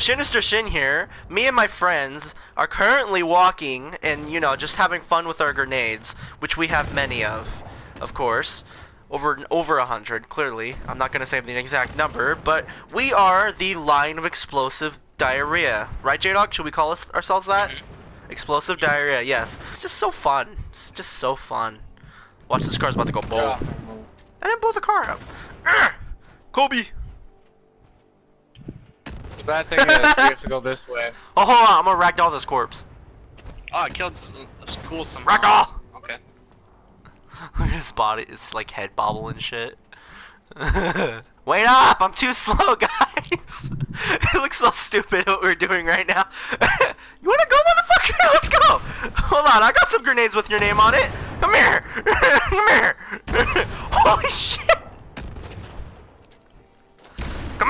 Sinister Shin here. Me and my friends are currently walking and, you know, just having fun with our grenades, which we have many of, of course. Over over a hundred, clearly. I'm not gonna say the exact number, but we are the line of explosive diarrhea. Right, J-Dog? Should we call us ourselves that? Mm-hmm. Explosive diarrhea, yes. It's just so fun. It's just so fun. Watch this car's about to go boom. I didn't blow the car up. Urgh! Kobe! The bad thing is we have to go this way. Oh, hold on. I'm gonna ragdoll this corpse. Oh, I killed s- a school somehow. Ragdoll! Okay. Look at his body. It's like head bobble and shit. Wait up! I'm too slow, guys. it looks so stupid what we're doing right now. you wanna go, motherfucker? Let's go. Hold on. I got some grenades with your name on it. Come here. Come here. Holy shit.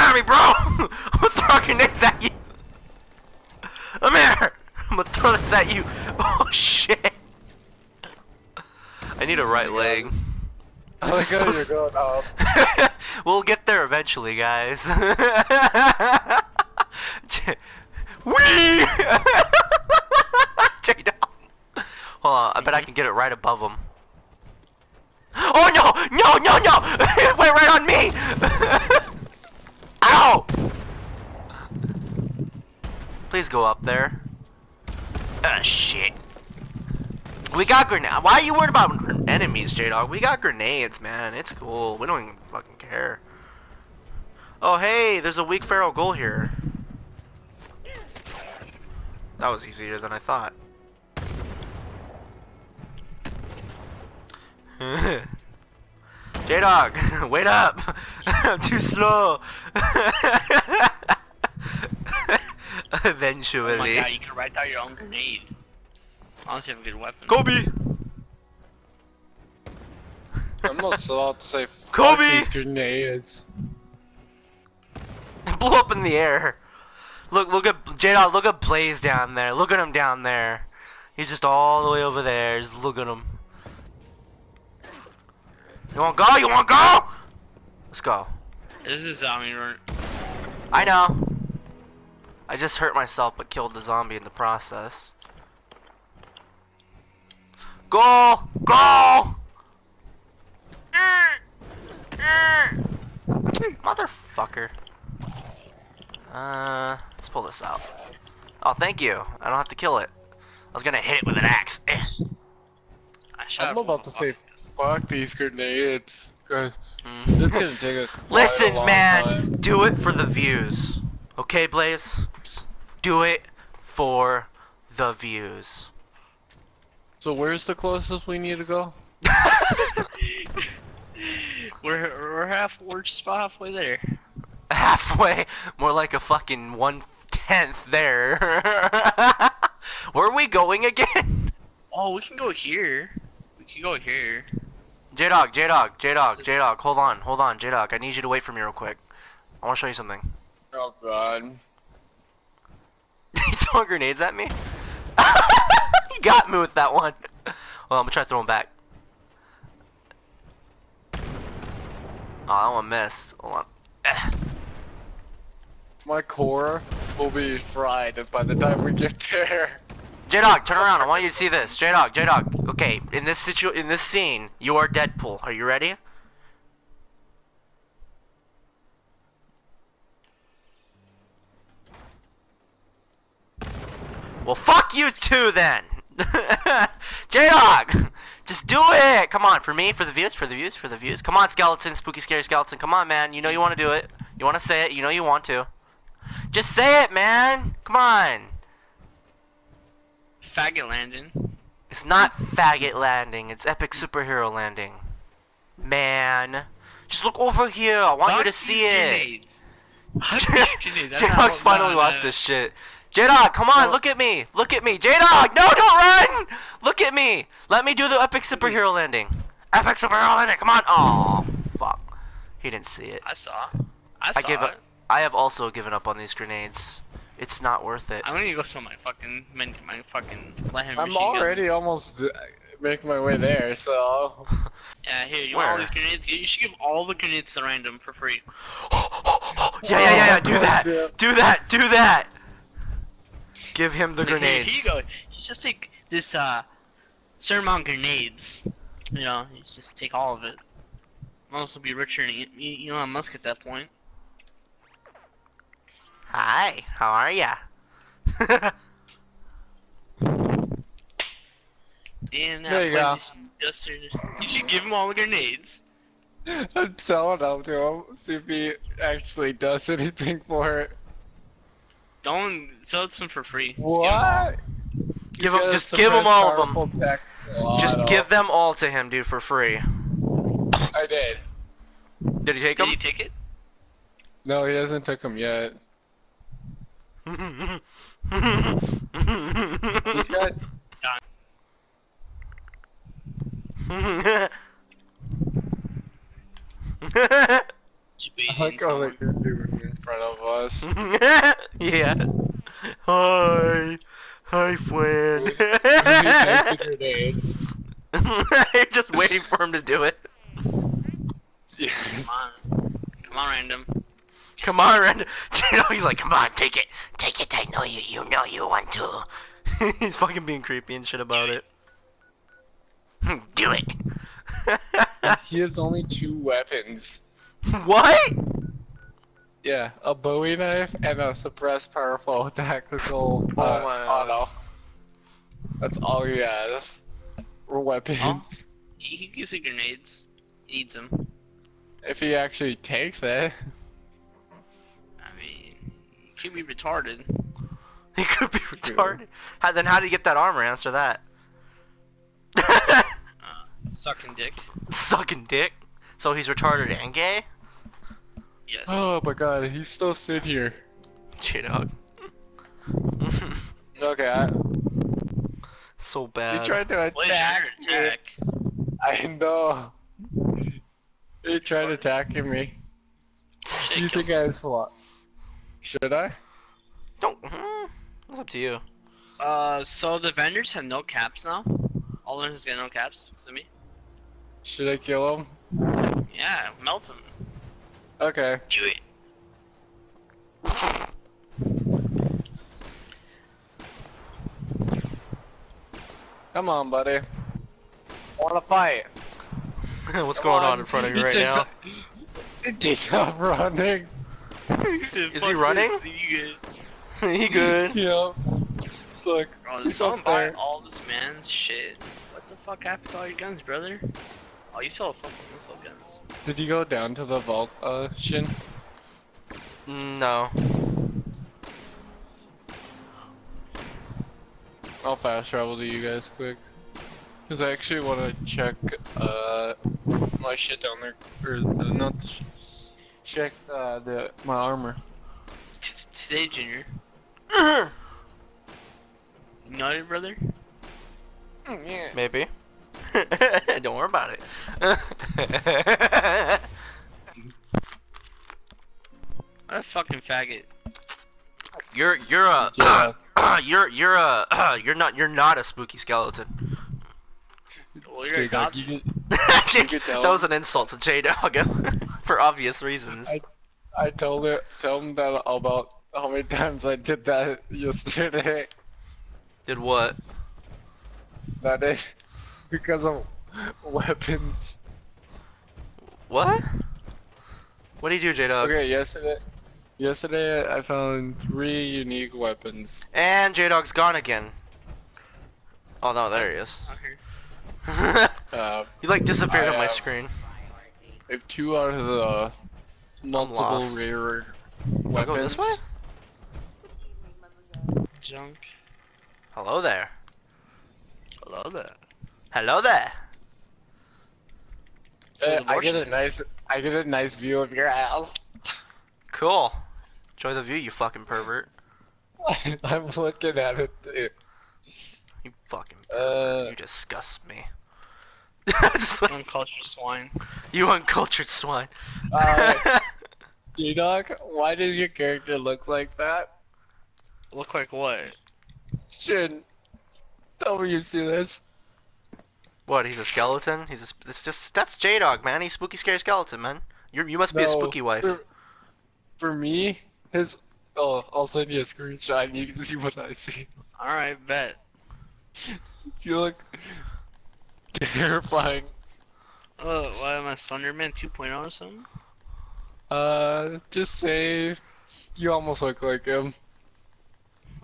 Come at me, bro. I'm gonna throw grenades at you. Come here. I'm gonna throw this at you. Oh shit. I need a right leg. I like how you're going up. we'll get there eventually, guys. J- Whee! J-Dog. Hold on, I bet I mm-hmm. can get it right above him. Oh no! No, no, no! It went right on me! Please go up there. Ah, shit. We got grenades. Why are you worried about enemies, J-Dog? We got grenades, man. It's cool. We don't even fucking care. Oh, hey, there's a weak feral ghoul here. That was easier than I thought. J-Dog, wait up! I'm too slow! Eventually. Oh my god, you can write down your own grenade. Unless you have a good weapon. Kobe! I'm not so allowed to say fuck Kobe! these grenades. It blew up in the air. Look, look at J-Dog, look at Blaze down there. Look at him down there. He's just all the way over there. Just look at him. You wanna go? You wanna go? Let's go. This is zombie run. I know. I just hurt myself but killed the zombie in the process. Go! Go! Motherfucker. Uh, let's pull this out. Oh, thank you. I don't have to kill it. I was gonna hit it with an axe. Eh. I shot I'm about to say fuck these grenades. Cause Mm. it's gonna take us. quite a Listen, long man, time. do it for the views. Okay, Blaze? Do it for the views. So where's the closest we need to go? we're we're half we're just about halfway there. Halfway, more like a fucking one tenth there. Where are we going again? Oh, we can go here. We can go here. J Dog, J Dog, J Dog, J Dog, hold on, hold on, J Dog. I need you to wait for me real quick. I want to show you something. Oh god. you throwing grenades at me? he got me with that one. Well, I'm gonna try to throw them back. Oh, that one missed. Hold on. My core will be fried by the time we get there. J Dog, turn around. I want you to see this. J Dog, J Dog. Okay, in this situ in this scene, you are Deadpool. Are you ready? Well, fuck you too then. J Dog, just do it. Come on, for me, for the views, for the views, for the views. Come on, skeleton, spooky, scary skeleton. Come on, man. You know you want to do it. You want to say it. You know you want to. Just say it, man. Come on. Faggot landing. It's not faggot landing, it's epic superhero landing. Man. Just look over here, I want you to see it. J-Dog's finally lost his shit. J-Dog, come on, No. look at me. Look at me. J-Dog, no, don't run! Look at me. Let me do the epic superhero landing. Epic superhero landing, come on. Oh, fuck. He didn't see it. I saw. I saw I give it. up. I have also given up on these grenades. It's not worth it. I'm gonna go sell my fucking menu, my fucking let him. I'm machine gun. already almost making my way there, so. Yeah, here you want all these grenades? You should give all the grenades to random for free. Yeah, yeah, yeah, yeah. Do that. Do that. Do that. Give him the Here grenades. you go. You just take this uh certain amount of grenades. You know, you just take all of it. Most will be richer than E- Elon Musk at that point. Hi. How are ya? And There you go. Just, you should give him all the grenades. I'm selling up to him. See if he actually does anything for it. Don't sell it to him for free. Just give What? Give He's him- got a just give him all of 'em. powerful tech. Just give them all to him, dude, for free. I did. Did he take Did them? he take it? No, he hasn't took them yet. He's got. Just I like how someone. they're doing in front of us. yeah. Hi. Hi, friend. grenades. You're just waiting for him to do it. Yes. Come on. Come on, random. Come on, random. You know, he's like, come on, take it. Take it. I know you. You know you want to. he's fucking being creepy and shit about it. do it. He has only two weapons. what? Yeah, a Bowie knife and a suppressed powerful tactical Oh uh, my God. auto. That's all he has. Or weapons. He, he gives you grenades. He needs them. If he actually takes it. I mean, you can be retarded. He could be retarded. How, then how did he get that armor? Answer that. Sucking dick. Sucking dick. So he's retarded and gay? Yes. Oh my god, he's still sitting here. Shit, dog. Okay, I, so he bad. tried to attack me. attack? I know. He tried attacking me. Do you Shake think I slot? Should I? Don't. hmm, It's up to you. Uh, so the vendors have no caps now. All of them has got no caps. To me. Should I kill him? Yeah, melt them. Okay. Do it. Come on, buddy. Wanna fight? What's Come going on in front of you right now? He's not running. Is he running? he good. Yep. Look, Bro, he's someone up buy there. all this man's shit. What the fuck happened to all your guns, brother? Oh, you sell fucking missile guns. Did you go down to the vault, uh, Shin? No. I'll fast travel to you guys quick. Cause I actually want to check, uh, my shit down there. Or, uh, not sh- check, uh, the, my armor. T- Today, Junior. You know it, brother? Mm, yeah. Maybe. Don't worry about it. What a fucking faggot. you're you're a Yeah. you're you're a you're not you're not a spooky skeleton. Well, you're a Dude, you that was an insult to J Dog for obvious reasons. I- I told her, tell him that about how many times I did that yesterday. Did what? That is because of weapons. What? What do you do, J Dog? Okay, yesterday, yesterday I found three unique weapons. And J Dog's gone again. Oh no, there he is. Out. Uh, you like disappeared I on my have- screen. I have two out of the multiple lost. rare Do I weapons. go this way? Junk. Hello there. Hello there. Hello there. Uh, I get a nice, I get a nice view of your house. Cool. Enjoy the view, you fucking pervert. I'm looking at it. Too. You fucking. Uh, you disgust me. Just like- Uncultured swine. you uncultured swine. Alright. D-Dog, why does your character look like that? Look like what? Shin, tell me you see this. What? He's a skeleton. He's a. sp- It's just that's J Dog, man. He's spooky, scary skeleton, man. You you must be a spooky wife. for- For me, his. Oh, I'll send you a screenshot and you can see what I see. Alright, bet. You look terrifying. Oh, why am I Thunderman 2.0 or something? Uh, just say you almost look like him.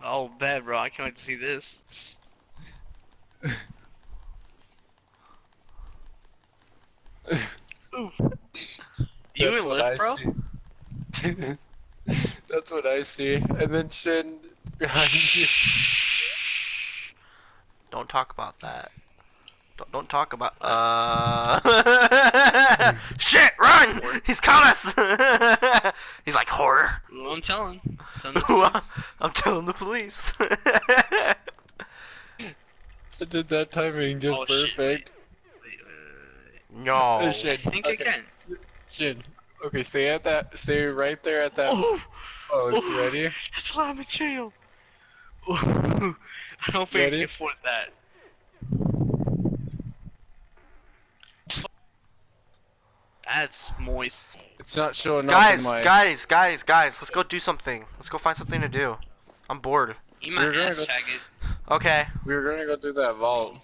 Oh, bet, bro. I can't wait to see this. You That's in what lift, bro? I see. That's what I see. And then Shin behind you. Don't talk about that. Don't, don't talk about. Uh. Shit! Run! He's caught us! He's like horror. Well, I'm telling. telling the Well. I'm telling the police. I did that timing just Oh, perfect. Wait, wait, no. Uh, Shin, I think I okay. can. Shin. Okay, stay at that. Stay right there at that Oh, pose. oh. Ready? that's a lot of material. I don't think I can afford that. That's moist. It's not showing Guys, up in my. guys, guys, guys, let's go do something. Let's go find something to do. I'm bored. Eat my You're gonna go- faggot. Okay. We were gonna go do that vault.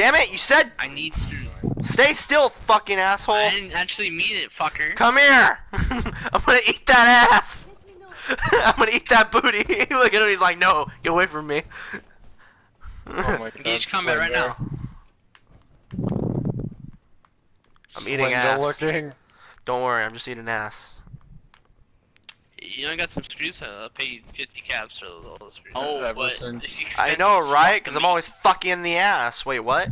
Damn it, you said I need to. stay still, fucking asshole. I didn't actually mean it, fucker. Come here! I'm gonna eat that ass! I'm gonna eat that booty! Look at him, he's like, no, get away from me. Oh my god. Engage combat right now. I'm eating Slender ass. looking. Don't worry, I'm just eating ass. You know, I got some screws. Uh, I paid 50 caps for those screws. Oh, ever but since- I know, right? Because I'm always fucking in the ass. Wait, what?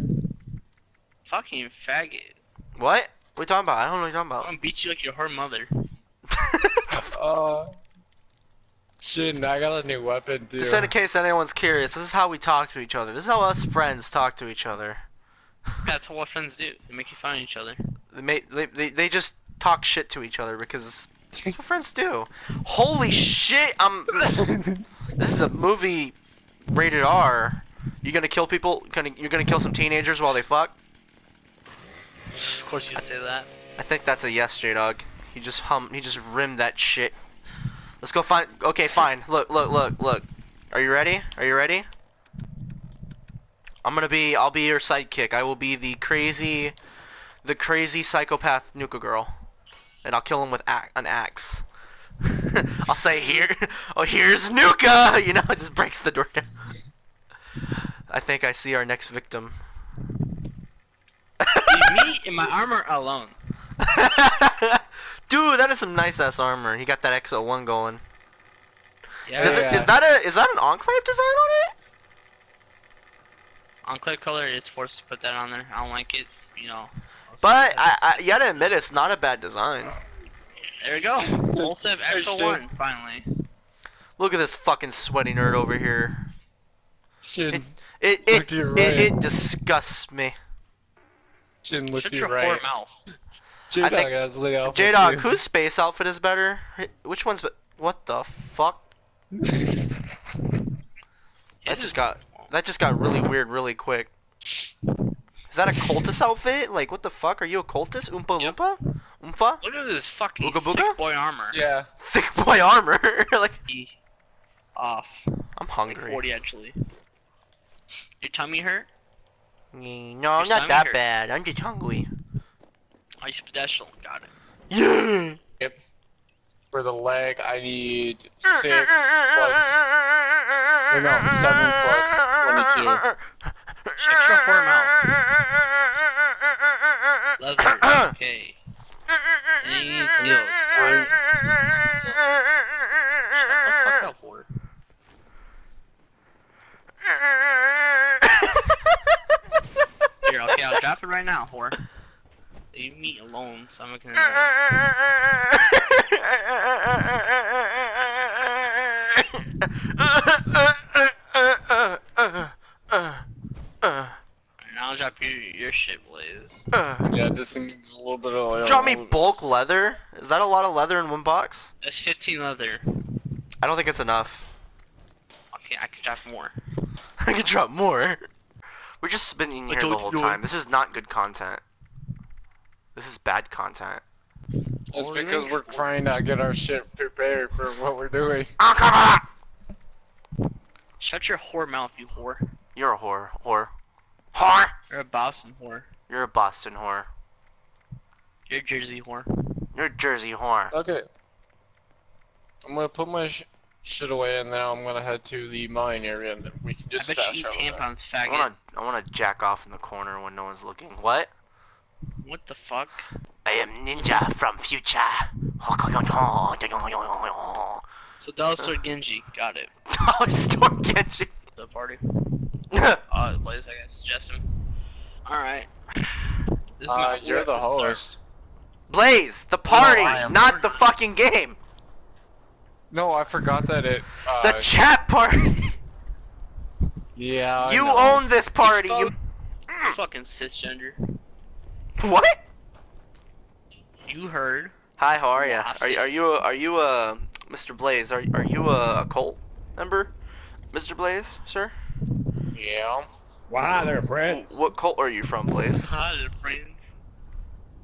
fucking faggot. What? What are you talking about? I don't know what you're I'm talking gonna beat you like your whore mother. about. Uh. Shin, I got a new weapon too. Just in case anyone's curious, this is how we talk to each other. This is how us friends talk to each other. That's what friends do. They make you find each other. They, make, they, they, they just talk shit to each other because that's what friends do. Holy shit! I'm. This is a movie rated R. You gonna kill people? You're gonna kill some teenagers while they fuck? Of course you'd say that. I think that's a yes, J Dog. He just hum. He just rimmed that shit. Let's go find. Okay, fine. Look, look, look, look. Are you ready? Are you ready? I'm gonna be. I'll be your sidekick. I will be the crazy, the crazy psychopath Nuka girl, and I'll kill him with an axe. I'll say here. Oh, here's Nuka. You know, it just breaks the door down. I think I see our next victim. Leave me and my armor alone. Dude, that is some nice ass armor. He got that X-01 going. Yeah. Does it, Yeah. is that a is that an enclave design on it? Enclave color is forced to put that on there. I don't like it. You know. But I, I you gotta admit it's not a bad design. There we go. Voltev Oh, Extra. One finally. Look at this fucking sweaty nerd over here. Shin, It Look it to your it, right. it disgusts me. Shin, look Shut to your your whore right. mouth. J I Dog think- has the outfit J Dog, whose space outfit is better? Which one's be- what the fuck? That just got that just got really weird really quick. Is that a cultist outfit? Like what the fuck? Are you a cultist? Oompa Yep. Loompa? Oompa? Look at this fucking Ooga booga? thick boy armor. yeah. Thick boy armor. like He- Off. I'm Like hungry. 40 actually. Your tummy hurt? Mm, No, I'm not that hurts. bad. I'm just hungry. Oh, you special. Got it. Yeah. Yep. For the leg, I need six plus. Or no, seven plus twenty-two. Extra whore mouth. Leather. okay. Any seals. Shut the fuck up, whore. Here, okay, I'll drop it right now, whore. Leave me alone, so I'm gonna. Now I'll drop your your shit, Blaze. Uh. Yeah, this needs a little bit of oil. Drop me bulk leather. Is that a lot of leather in one box? That's 15 leather. I don't think it's enough. Okay, I can drop more. I could drop more. We're just spinning Like here the whole time. This is not good content. This is bad content. It's because we're trying to get our shit prepared for what we're doing. Ah, come on! Shut your whore mouth, you whore. You're a whore. Whore. Whore! You're a Boston whore. You're a Boston whore. You're Jersey horn. You're Jersey horn. Okay. I'm gonna put my sh shit away and now I'm gonna head to the mine area and we can I just bet stash you eat over there. tampons, I faggot. wanna, I wanna jack off in the corner when no one's looking. What? What the fuck? I am Ninja from future. So Dollar Store Genji, got it. Dollar store Genji. The party. Uh, Blaze, I guess. Justin. Alright. This is Uh, my you're the start. host. Blaze, the party, I am. not the fucking game. No, I forgot that it. Uh, The chat party. yeah. I you know. own this party. You. You fucking cisgender. What? You heard. Hi, how are you? Yeah, Are, are you a, are you a Mr. Blaze? Are are you a, a cult member, Mr. Blaze, sir? Yeah. Well, hi there, friends. What cult are you from, Blaze? Hi, friends.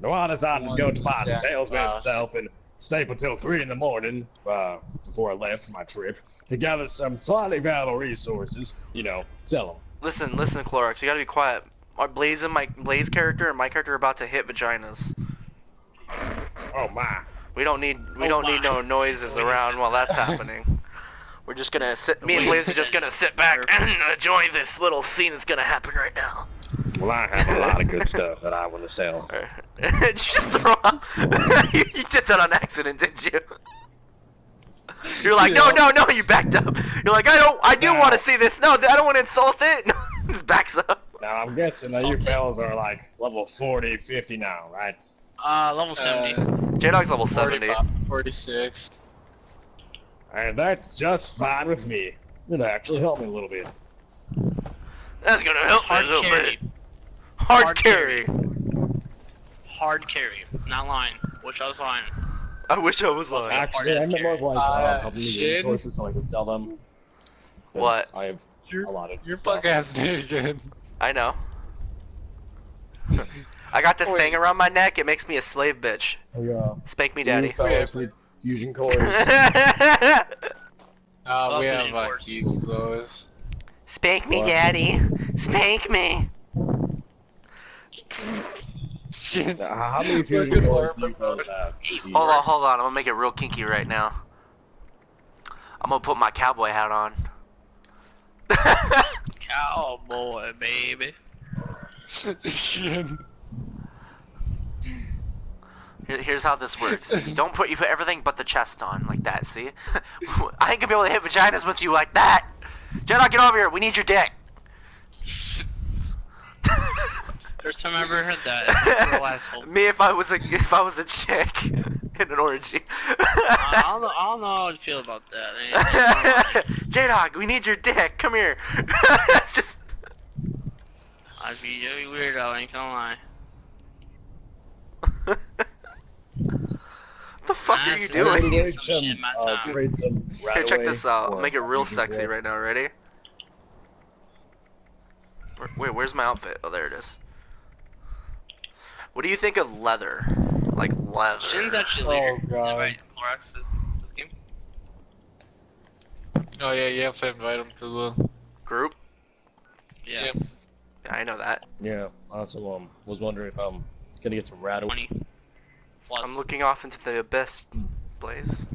No, I decided to go to my salesman second. self and stay up until 3 in the morning uh, before I left for my trip to gather some slightly valuable resources. You know, sell them. Listen, listen, Clorox. You gotta be quiet. Our Blaze and my Blaze character and my character are about to hit vaginas. Oh, my. We don't need we Oh don't need no noises We around while that's happening. We're just gonna sit. Me and We Blaze are just gonna sit back and enjoy this little scene that's gonna happen right now. Well, I have a lot of good stuff that I want to sell. You just throw up? you, you did that on accident, didn't you? You're like, no, no, no. You backed up. You're like, I don't. I do No. want to see this. No, I don't want to insult it. just backs up. Now, I'm guessing that you Salted. fellas are like level 40, 50 now, right? Uh, level 70. Uh, J Dog's level 70. 46. And that's just fine with me. It actually helped me a little bit. That's gonna help me a little carry. bit. Hard, Hard carry. Hard carry. Not lying. Wish I was lying. I wish I was lying. Actually, I meant more of like Uh, uh, helping me Shin? get resources so I can sell them. What? I have You're, a lot of you're stuff. fuck ass naked. I know. I got this Wait. thing around my neck. It makes me a slave bitch. Oh, yeah. Spank me, daddy. fellas need fusion cores. Uh, we Love have uh, course. keys, Lois. Spank me, What? daddy. Spank me. Shit. Now, How many fusion Fucking cores do you Lord. fellas? Hold on, hold on. I'm gonna make it real kinky right now. I'm gonna put my cowboy hat on. Cowboy, baby. Shit. Here- Here's how this works. Don't put you put everything but the chest on like that. See? I ain't gonna be able to hit vaginas with you like that. Jeddah, get over here. We need your dick. First time I ever heard that. It's asshole. Me if I was a if I was a chick in an orgy. I don't know. I don't know how to feel about that. J Dog, we need your dick. Come here. it's just I'd be really weird. I ain't gonna lie. What the fuck are you doing? weird. Trade Some shit in some, my uh, time. Here, check this away out. for Make it real sexy right now. Ready? Where- Wait, where's my outfit? Oh, there it is. What do you think of leather? Like leather. Shin's actually Oh. God. Invite Clorox to to this game. Oh yeah, you have to invite him to the. group. Yeah. Yeah, I know that. Yeah, also um, was wondering if I'm gonna get some rattle. away. 20 plus. I'm looking off into the abyss, Blaze.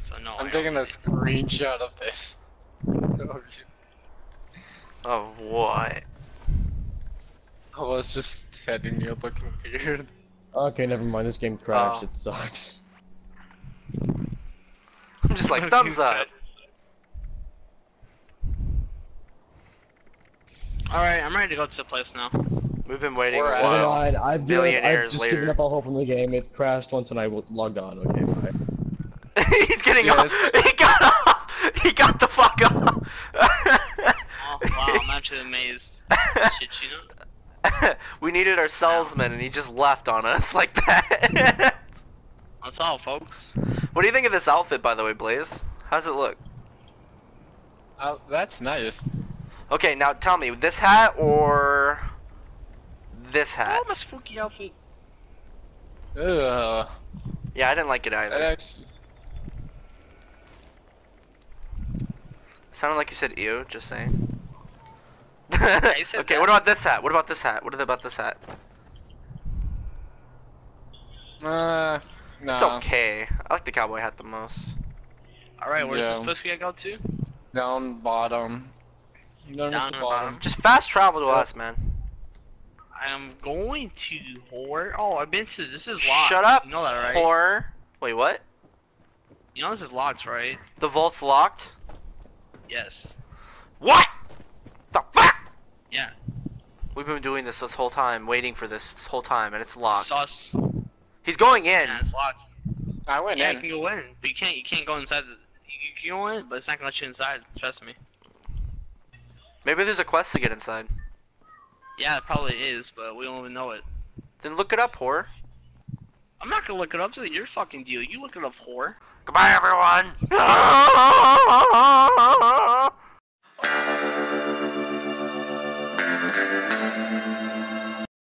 So no. I I'm don't taking a screenshot of this. Of what? I was just heading you looking weird. Okay, never mind. This game crashed. Oh. It sucks. I'm just like thumbs up. Alright, I'm ready to go to the place now. We've been waiting We're a at- Never while. Oh mind. I've given, Billionaires I've just later. given up all hope in the game. It crashed once, and I logged on. Okay, bye. He's getting Yeah, off. He got off. He got the fuck off. Oh, wow, I'm actually amazed. Shit, you know? we needed our salesman, and he just left on us like that. That's all, folks. what do you think of this outfit, by the way, Blaze? How's it look? Oh, that's nice. Okay, now tell me, this hat or this hat? Oh, my spooky outfit. Ugh. Yeah, I didn't like it either. ex- Sounded like you said ew, just saying. you said okay, that. what about this hat? What about this hat? What about this hat? Uh, nah. It's okay. I like the cowboy hat the most. Alright, where's Yeah. this place we gotta go to? Down bottom. Down, Down at at the the bottom. bottom. Just fast travel to Yep. us, man. I'm going to whore. Oh, I've been to. This is locked. Shut up, You know that, right? Whore. Wait, what? You know this is locked, right? The vault's locked? Yes. What? The fuck? Yeah. We've been doing this this whole time, waiting for this this whole time, and it's locked. Sus. He's going in. Yeah, it's locked. I went Yeah, in. you can go in, but you can't. You can't go inside the. You can go in, but it's not gonna let you inside. Trust me. Maybe there's a quest to get inside. Yeah, it probably is, but we don't even know it. Then look it up, whore. I'm not gonna look it up. It's your fucking deal. You look it up, whore. Goodbye, everyone.